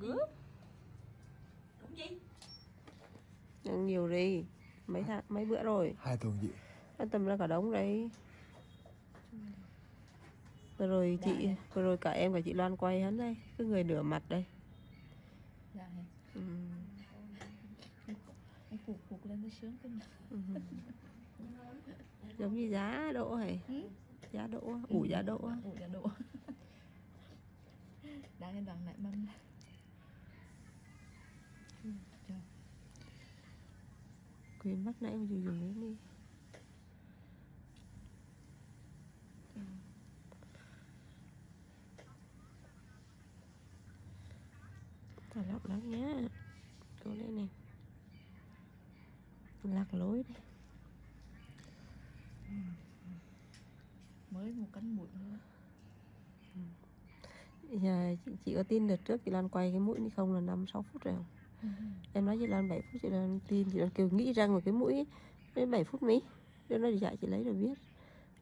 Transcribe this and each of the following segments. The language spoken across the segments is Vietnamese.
Ngứa đúng gì Ăn nhiều đi. Mấy tháng, mấy bữa rồi? Hai tuần chị. Ăn tầm ra cả đống đấy. Vừa rồi chị Vừa rồi cả em cả chị Loan quay hắn đây Cái người nửa mặt đây. Dạ. Ừ. anh phục phục lên cái sướng cái Ừ. Giống như giá đỗ hay Ừ. Giá đỗ ủ giá đỗ ủ giá đỗ. Đang cái đoạn này mâm Quên bắt nãy mà dùng dùng đến đi Thả lọc lắm nhá. Cố lên nè Lạc lối đi. Mới một cánh mũi nữa Giờ chị, chị có tin đợt trước chị Lan quay cái mũi đi không là 5-6 phút rồi không? Ừ. Em nói chị Lan 7 phút, chị Lan tin, chị Lan kêu nghĩ rằng một cái mũi đến 7 phút mấy. Rồi nó đi dạy chị lấy rồi biết.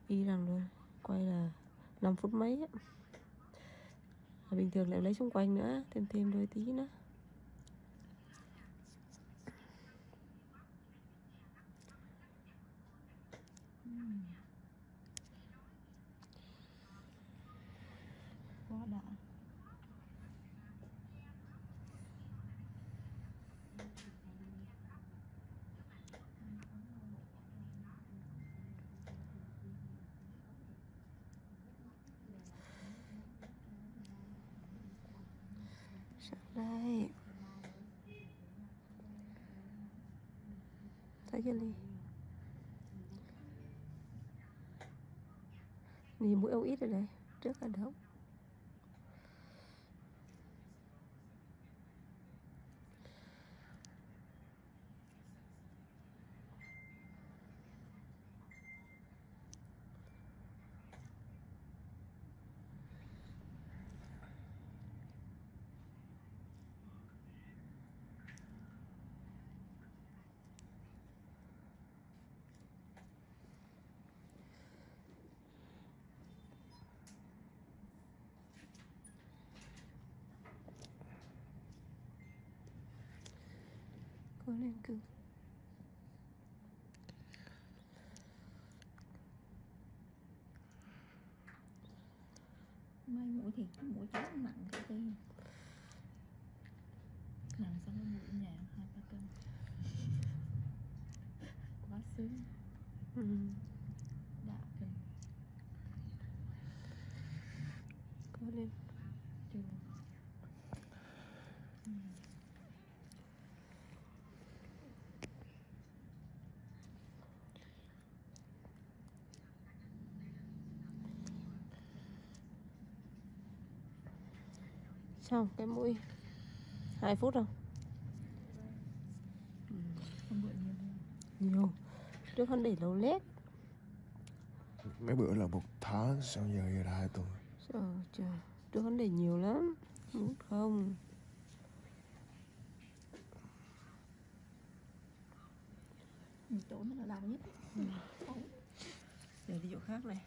Y rằng rồi quay là 5 phút mấy á. Và Bình thường lại lấy xung quanh nữa, Thêm thêm đôi tí nữa. Ừ. Quá đã. Đây Thấy chưa Ly Nhìn mũi ông ít rồi đây Trước là đúng Cố lên cưng mai mũi thì mũi cháu nặng cái tim nặng xong cái mũi nhà hai ba cân? Quá sướng ừ. đã cân Cố lên chưa Xong cái mũi. 2 phút không? nhiều. Trước con để lâu lét mấy bữa là một tháng sau giờ giờ là hai tuần? Trời trời Trước con để nhiều lắm. Đúng không? Chỗ nó là đau nhất. Để đi chỗ khác này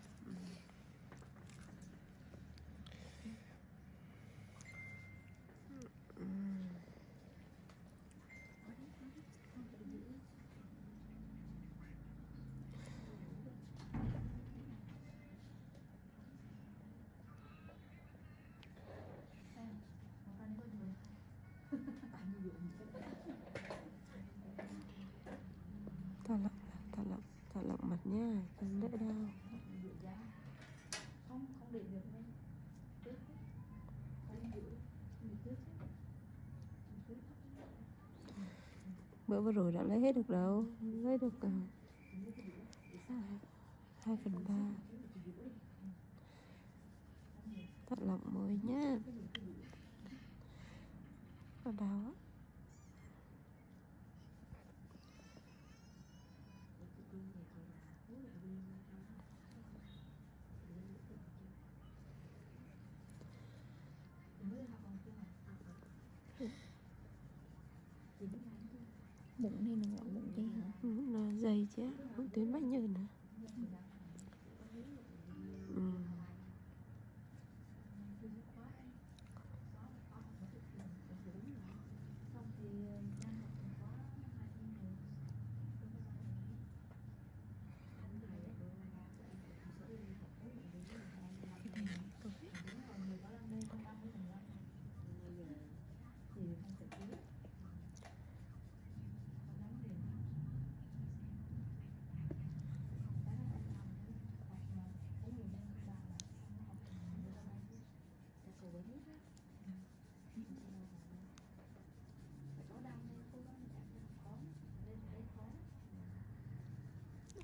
nha Đừng đỡ đau không không để được trước Bữa vừa rồi đã lấy hết được đâu. Lấy được uh, hai phần ba. Thả lỏng môi nhá. Có đau á bụng này là ngọn bụng gì hả? Ừ, là dày chứ không tuyến bách nhờn nữa ừ. biết á phải có đau nên cô đó mình cảm thấy khó nên thấy khó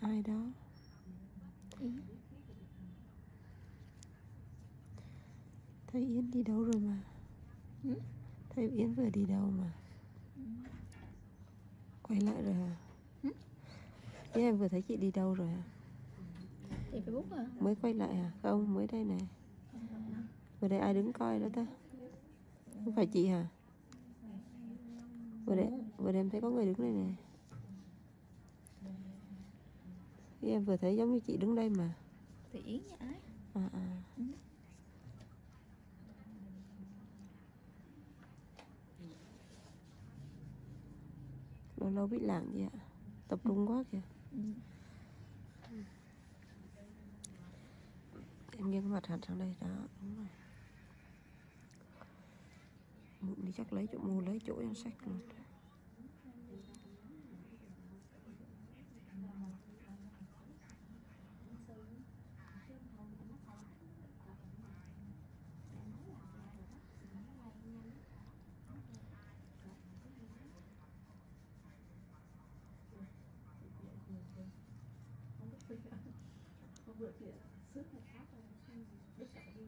ai đó? Ý. Thấy yến đi đâu rồi mà? Ừ? thấy yến vừa đi đâu mà? Quay lại rồi hả? Ừ? Thế em vừa thấy chị đi đâu rồi hả? Facebook hả? Mới quay lại hả? Không mới đây này. Vừa đây ai đứng coi đó ta không phải chị hả? Vừa đây vừa em thấy có người đứng đây này Thế em vừa thấy giống như chị đứng đây mà. Thì yến với ái à à. Ừ. lâu lâu bị lạng gì ạ. Tập trung quá kìa. Ừ. em nghiêng mặt hẳn sang đây đó đúng rồi mụn đi chắc lấy chỗ mua lấy chỗ em sách luôn không vừa kìa sức là khác rồi đứt cả đi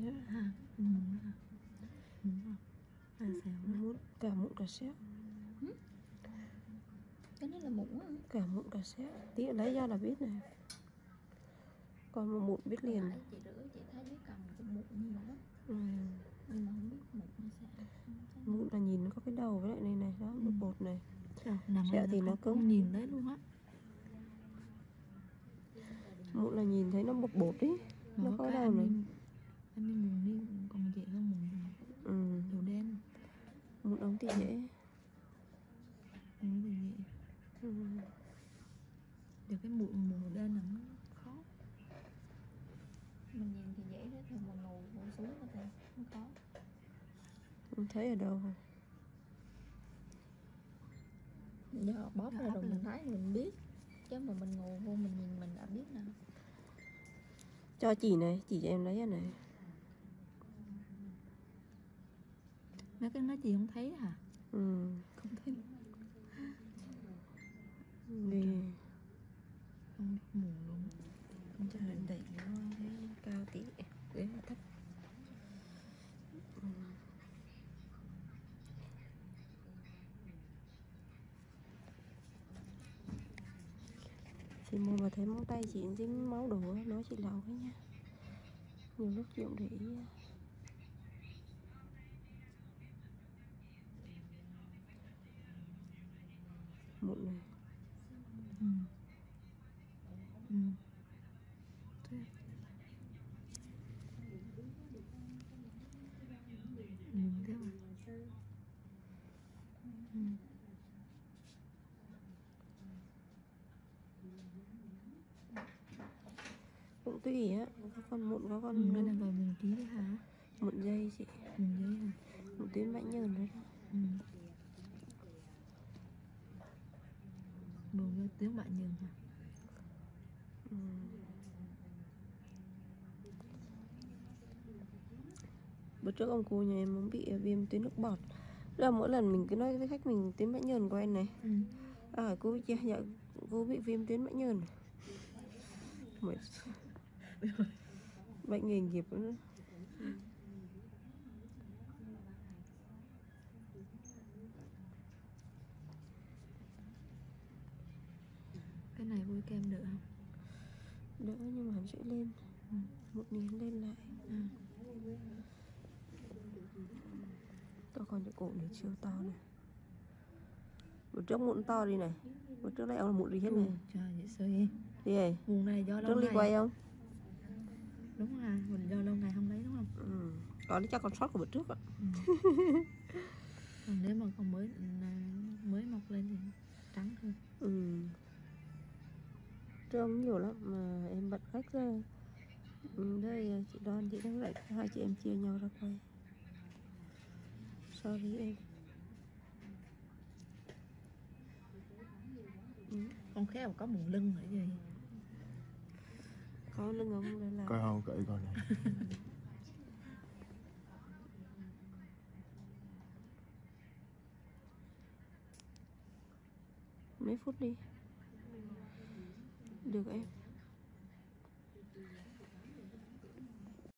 dạ. ha ừ. ừ. à sao mụn cả mụn cả xéo cái đó là mụn á cả mụn cả xéo tí lấy ra là biết này còn một mụn biết liền chị rửa chị thấy dưới cầm cũng mụn nhiều lắm ừ. không biết sẽ mụn là nhìn nó có cái đầu với lại này này đó bột bột này Sẹo thì nó cứng. nhìn thấy luôn á mụn là nhìn thấy nó bột bột ý nó có cái đầu này anh em mụn đi còn dễ hơn mụn ừ. đầu đen. Mụn ống thì dễ. Mụn thì dễ. Ừ. được cái mụn mụn đầu đen là nó khó. Mình nhìn thì dễ đấy thường mình ngủ ngủ xuống rồi thì nó khó. Không thấy ở đâu. Rồi do bóp ra rồi mình thấy mình biết. Chứ mà mình ngủ vô mình nhìn mình đã biết nè. Cho chị này chị cho em lấy cái này mấy cái đó chị không thấy hả? Ừ. không thấy. Đi không biết mù luôn. Không cho lên đẩy nó cao tí ghế là thấp. Ừ. chị mua mà thấy móng tay chị dính máu đổ nói chị lau cái nha. Nhiều lúc chị cũng để ý mụn này ừ. Ừ. Nhìn thế mà ừ. cũng tùy á có con mụn có Ừ, con đây là vào vùng ký đấy hả mụn dây chị vùng dưới hả mụn tuyến bãnh nhờn đấy ừ. Vùng dưới tiếng bạn nhường hả? Ừ. bữa trước ông cô nhà em bị viêm tuyến nước bọt. Là mỗi lần mình cứ nói với khách mình tuyến bãnh nhờn của anh này. Ừ. à cô bị chia dạ cô bị viêm tuyến bãnh nhờn. Bệnh nghề nghiệp nữa cái này vui kem được không? Đỡ nhưng mà hắn sẽ lên. Ừ. một nghìn lên lại. Ừ. tôi còn cái cổ này siêu to này. Một trước mụn to đi này. Một trước đây ông là mụn gì hết này? Ừ, trời vậy suy đi này nguồn này do trước lâu ngày. quay không? Đúng là mình do lâu ngày không lấy đúng không? Ừ. có đi chắc còn sót của bữa trước ạ. Còn nếu mà còn mới à, mới mọc lên thì trắng hơn. Ừ. trông nhiều lắm mà em bật khách ra. Ừ, đây chị đoan chị đang lại hai chị em chia nhau ra quay. Sorry em. Ừ. con khéo có mụn lưng ở gì có lưng ông đây là Coi không cậy coi này. Mấy phút đi được em.